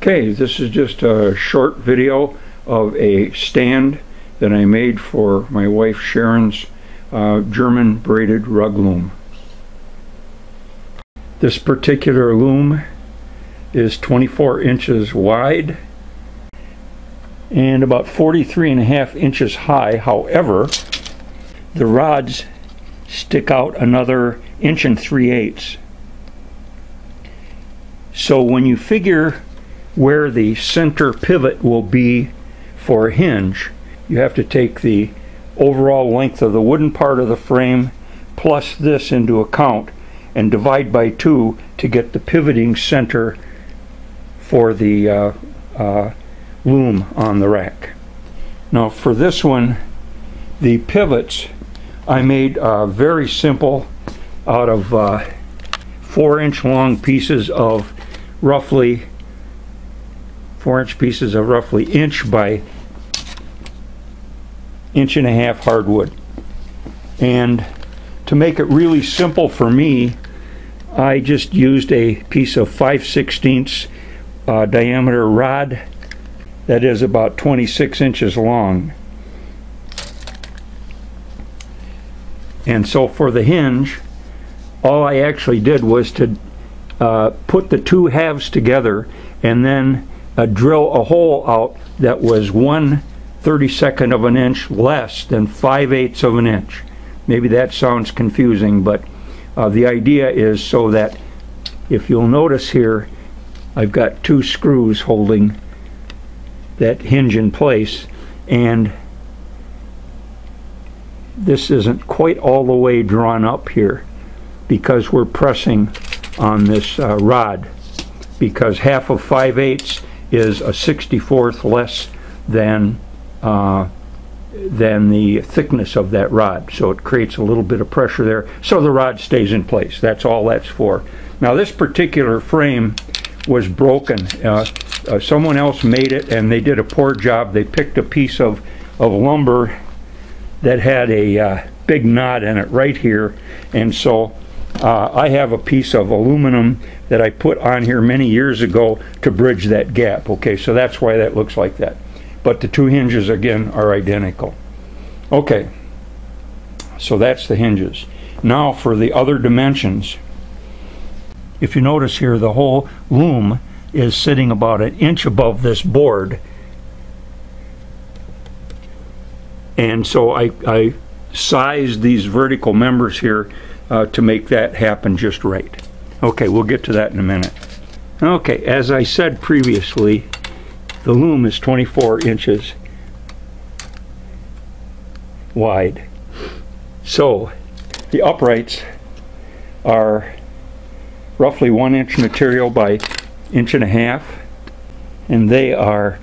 Okay, this is just a short video of a stand that I made for my wife Sharon's uh, German braided rug loom. This particular loom is 24 inches wide and about 43 and a half inches high. However, the rods stick out another inch and three eighths. So when you figure where the center pivot will be for a hinge, you have to take the overall length of the wooden part of the frame plus this into account and divide by two to get the pivoting center for the uh, uh, loom on the rack. Now for this one, the pivots I made uh, very simple out of uh, four inch long pieces of roughly four inch pieces of roughly inch by inch and a half hardwood. And to make it really simple for me, I just used a piece of 5 16 uh, diameter rod that is about 26 inches long. And so for the hinge, all I actually did was to uh, put the two halves together and then uh, drill a hole out that was one 32nd of an inch less than 5 eighths of an inch. Maybe that sounds confusing, but uh, the idea is so that if you'll notice here, I've got two screws holding that hinge in place and this isn't quite all the way drawn up here because we're pressing on this uh, rod because half of 5 eighths is a 64th less than uh, than the thickness of that rod. So it creates a little bit of pressure there. So the rod stays in place. That's all that's for. Now this particular frame was broken. Uh, uh, someone else made it and they did a poor job. They picked a piece of, of lumber that had a uh, big knot in it right here. And so uh, I have a piece of aluminum that I put on here many years ago to bridge that gap okay? So that's why that looks like that. But the two hinges again are identical. Okay. So that's the hinges. Now for the other dimensions. If you notice here the whole loom is sitting about an inch above this board. And so I, I sized these vertical members here uh, to make that happen just right. Okay we'll get to that in a minute. Okay as I said previously the loom is 24 inches wide. So the uprights are roughly one inch material by inch and a half and they are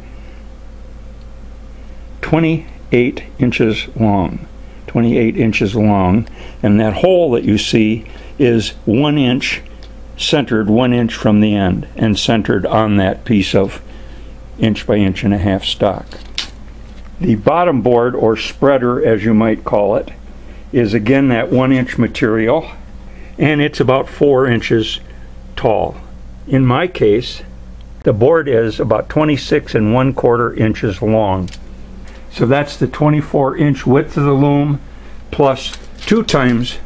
28 inches long 28 inches long and that hole that you see is one inch centered one inch from the end and centered on that piece of inch by inch and a half stock the bottom board or spreader as you might call it is again that one inch material and it's about four inches tall. In my case, the board is about 26 and one quarter inches long. So that's the 24 inch width of the loom plus two times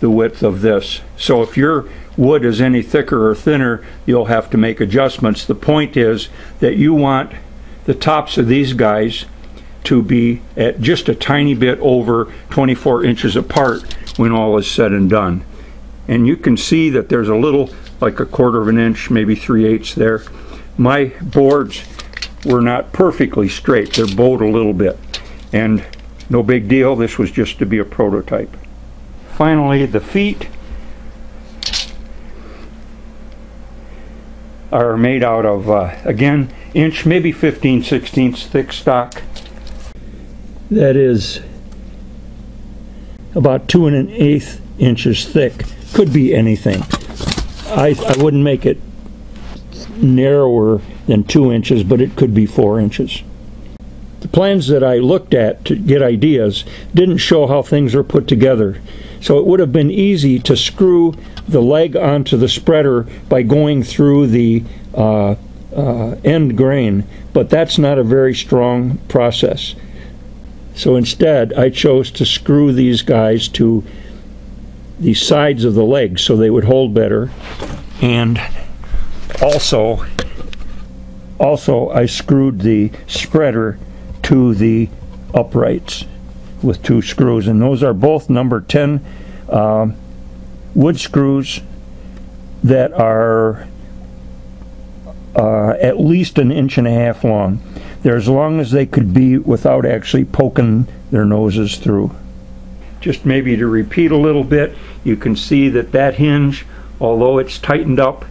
the width of this. So if your wood is any thicker or thinner, you'll have to make adjustments. The point is that you want the tops of these guys to be at just a tiny bit over 24 inches apart when all is said and done. And you can see that there's a little like a quarter of an inch, maybe three eighths there. My boards were not perfectly straight. They're bowed a little bit. And no big deal, this was just to be a prototype. Finally, the feet are made out of, uh, again, inch, maybe 15 16 thick stock. That is about two and an eighth inches thick. Could be anything. I, I wouldn't make it narrower than two inches, but it could be four inches. The plans that I looked at to get ideas didn't show how things are put together. So it would have been easy to screw the leg onto the spreader by going through the uh, uh, end grain, but that's not a very strong process. So instead, I chose to screw these guys to the sides of the legs so they would hold better. And also, also I screwed the spreader to the uprights with two screws, and those are both number 10 um, wood screws that are uh, at least an inch and a half long. They're as long as they could be without actually poking their noses through. Just maybe to repeat a little bit, you can see that that hinge, although it's tightened up,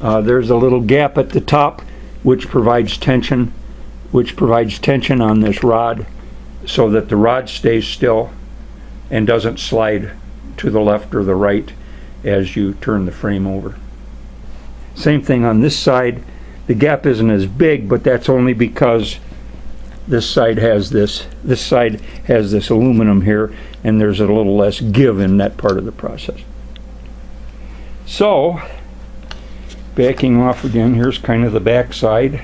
uh, there's a little gap at the top which provides tension, which provides tension on this rod so that the rod stays still and doesn't slide to the left or the right as you turn the frame over. Same thing on this side. The gap isn't as big, but that's only because this side has this this side has this aluminum here and there's a little less give in that part of the process. So, backing off again, here's kind of the back side.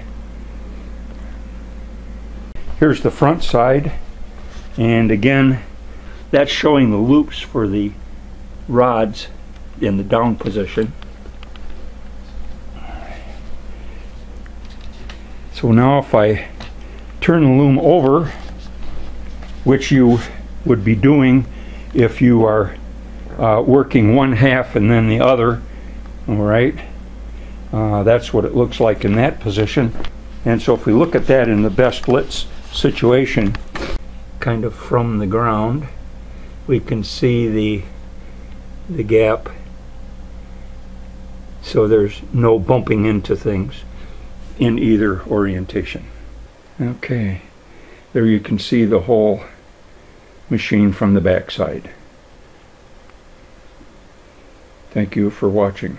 Here's the front side. And again, that's showing the loops for the rods in the down position. So now if I turn the loom over, which you would be doing if you are uh, working one half and then the other, all right, uh, that's what it looks like in that position. And so if we look at that in the best lit situation, kind of from the ground, we can see the the gap so there's no bumping into things in either orientation. Okay, there you can see the whole machine from the backside. Thank you for watching.